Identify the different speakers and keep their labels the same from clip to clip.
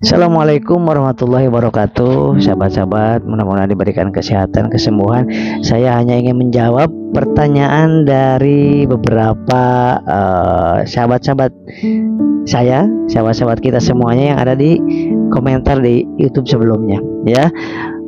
Speaker 1: Assalamualaikum warahmatullahi wabarakatuh. Sahabat-sahabat mudah-mudahan diberikan kesehatan kesembuhan. Saya hanya ingin menjawab pertanyaan dari beberapa uh, sahabat-sahabat saya Sahabat-sahabat kita semuanya yang ada di komentar di youtube sebelumnya ya.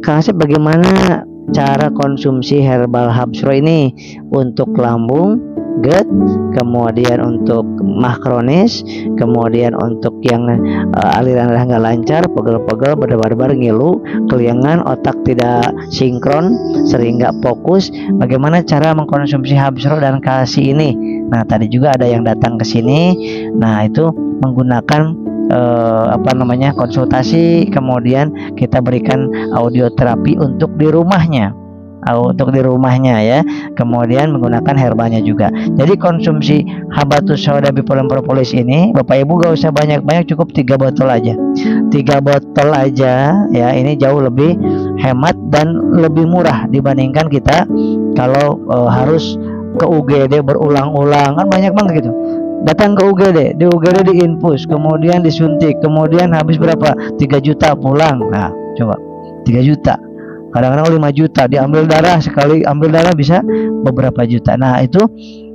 Speaker 1: Kang Asep bagaimana cara konsumsi herbal habsro ini untuk lambung GERD, kemudian untuk mah kronis, kemudian untuk yang uh, aliran darah nggak lancar, pegel-pegel, berdebar-debar, ngilu, keliangan, otak tidak sinkron, sering nggak fokus. Bagaimana cara mengkonsumsi habsro dan kalsi ini? Nah, tadi juga ada yang datang ke sini. Nah, itu menggunakan uh, apa namanya konsultasi, kemudian kita berikan audio terapi untuk di rumahnya untuk di rumahnya ya. Kemudian menggunakan herbalnya juga. Jadi konsumsi habatus sauda bipolen propolis ini Bapak Ibu gak usah banyak-banyak cukup tiga botol aja. Tiga botol aja ya ini jauh lebih hemat dan lebih murah dibandingkan kita kalau uh, harus ke UGD berulang-ulang. Kan banyak banget gitu. Datang ke UGD di UGD diinfus kemudian disuntik kemudian habis berapa? 3 juta pulang. Nah coba. 3 juta kadang-kadang 5 juta diambil darah sekali ambil darah bisa beberapa juta. Nah itu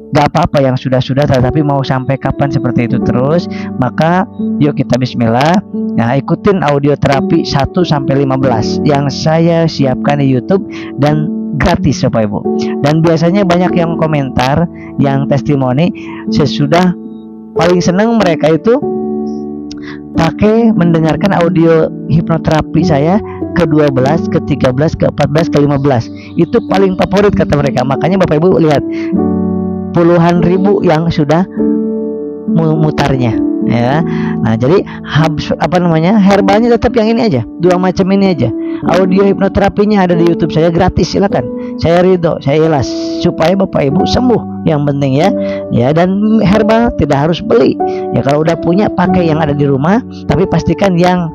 Speaker 1: gak apa-apa yang sudah-sudah tetapi mau sampai kapan seperti itu terus maka yuk kita bismillah. Nah ikutin audio terapi 1 sampai 15 yang saya siapkan di YouTube dan gratis Bapak Ibu. Dan biasanya banyak yang komentar yang testimoni sesudah paling senang mereka itu pakai mendengarkan audio hipnoterapi saya ke-12, ke-13, ke-14, ke-15. Itu paling favorit kata mereka. Makanya Bapak Ibu lihat puluhan ribu yang sudah mutarnya ya. Nah, jadi habs apa namanya? herbalnya tetap yang ini aja. Dua macam ini aja. Audio hipnoterapinya ada di YouTube saya gratis silakan. Saya ridho, saya ikhlas supaya Bapak Ibu sembuh yang penting ya. Ya dan herbal tidak harus beli. Ya kalau udah punya pakai yang ada di rumah, tapi pastikan yang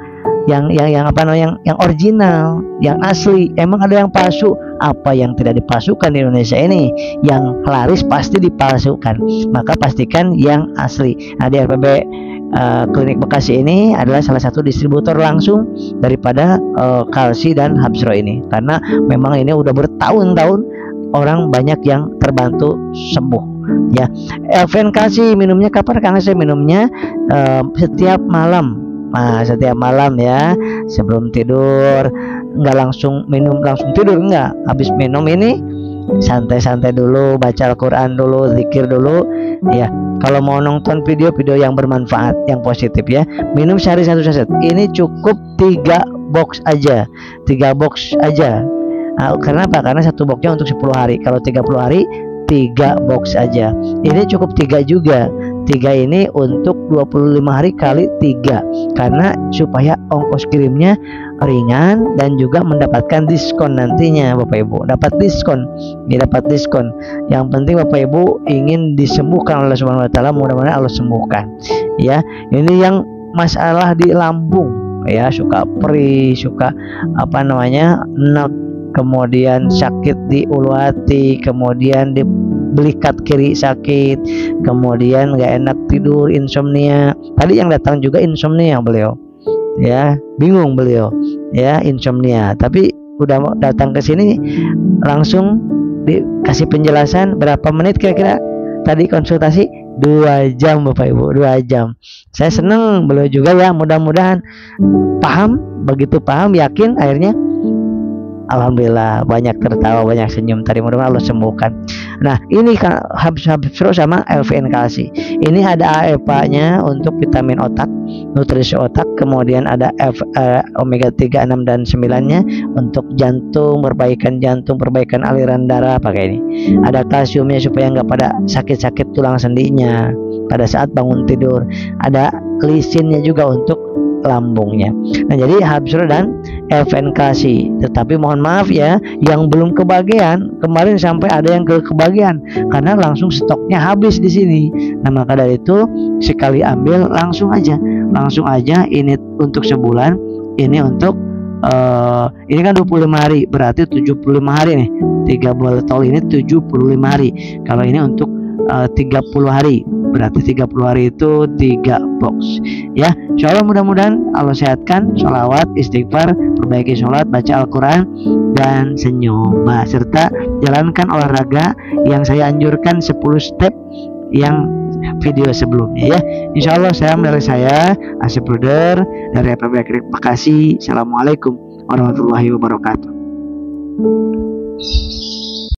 Speaker 1: yang yang yang apa namanya yang yang original, yang asli. Emang ada yang palsu? Apa yang tidak dipalsukan di Indonesia ini? Yang laris pasti dipalsukan. Maka pastikan yang asli. Nah, di RPB uh, eh, Klinik Bekasi ini adalah salah satu distributor langsung daripada uh, kalsi dan Habsro ini. Karena memang ini udah bertahun-tahun orang banyak yang terbantu sembuh ya Elven kasih minumnya kapan Kang saya minumnya uh, setiap malam Nah, setiap malam ya sebelum tidur nggak langsung minum langsung tidur nggak. Habis minum ini santai-santai dulu, baca Al-Qur'an dulu, zikir dulu ya. Kalau mau nonton video-video yang bermanfaat, yang positif ya, minum sehari satu saset. Ini cukup tiga box aja. Tiga box aja. Nah, karena apa? Karena satu boxnya untuk 10 hari. Kalau 30 hari tiga box aja. Ini cukup tiga juga tiga ini untuk 25 hari kali tiga. Karena supaya ongkos kirimnya ringan dan juga mendapatkan diskon nantinya Bapak Ibu. Dapat diskon. Ya dapat diskon. Yang penting Bapak Ibu ingin disembuhkan oleh Subhanahu Wa Taala mudah-mudahan Allah sembuhkan. Ya ini yang masalah di lambung. Ya suka perih suka apa namanya nek kemudian sakit di ulu hati kemudian di belikat kiri sakit kemudian nggak enak tidur insomnia. Tadi yang datang juga insomnia beliau. Ya bingung beliau. Ya insomnia. Tapi udah datang ke sini langsung dikasih penjelasan berapa menit kira-kira? Tadi konsultasi dua jam bapak ibu dua jam. Saya seneng beliau juga ya mudah-mudahan paham. Begitu paham yakin akhirnya Alhamdulillah banyak tertawa banyak senyum tadi mudah-mudahan Allah sembuhkan. Nah ini habis habis sama LVN kalsi. Ini ada AEPA-nya untuk vitamin otak nutrisi otak kemudian ada F, uh, omega 3 6 dan 9 nya untuk jantung perbaikan jantung perbaikan aliran darah pakai ini. Ada kalsiumnya supaya nggak pada sakit-sakit tulang sendinya pada saat bangun tidur. Ada lisinnya juga untuk lambungnya. Nah, jadi Habsro dan FNKC. Tetapi mohon maaf ya, yang belum kebagian kemarin sampai ada yang ke kebagian karena langsung stoknya habis di sini. Nah, maka dari itu sekali ambil langsung aja. Langsung aja ini untuk sebulan, ini untuk uh, ini kan 25 hari, berarti 75 hari nih. Tiga botol ini 75 hari. Kalau ini untuk uh, 30 hari. Berarti 30 hari itu 3 box. Ya Insya Allah mudah-mudahan Allah sehatkan sholawat istighfar perbaiki sholat baca Al-Quran dan senyum. Bah, serta jalankan olahraga yang saya anjurkan 10 step yang video sebelumnya ya. Insya Allah saya dari saya Asep Bruder dari Terima kasih. Assalamualaikum warahmatullahi wabarakatuh